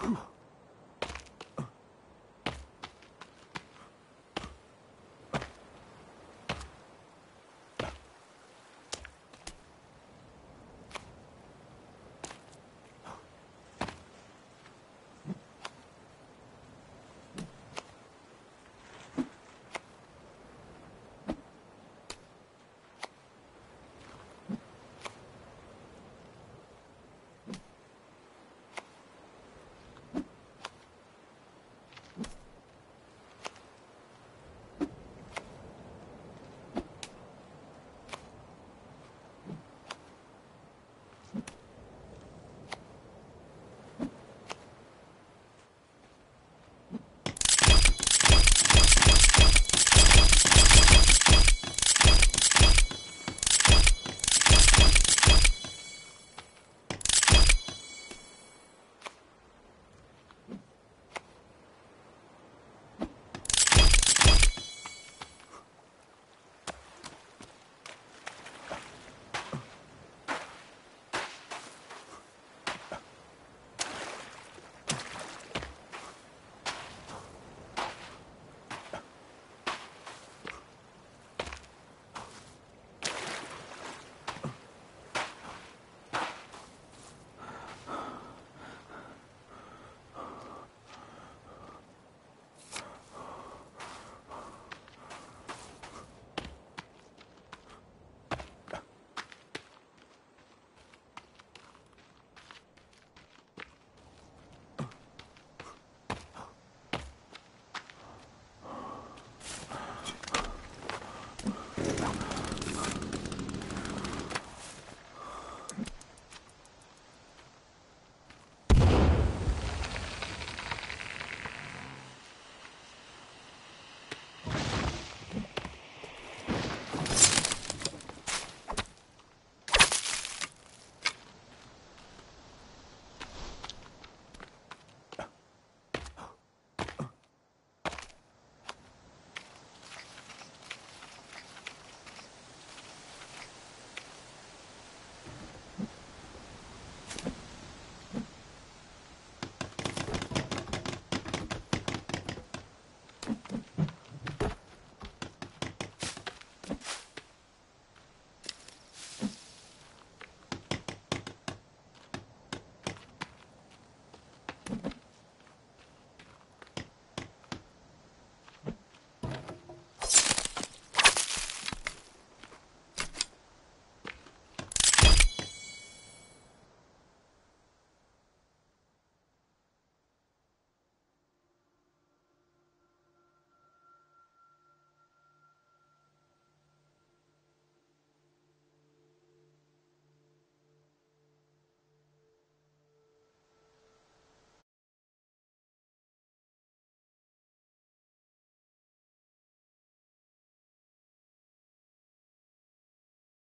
Whew.